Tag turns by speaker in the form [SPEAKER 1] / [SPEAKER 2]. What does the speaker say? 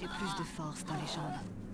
[SPEAKER 1] J'ai plus de force dans les jambes.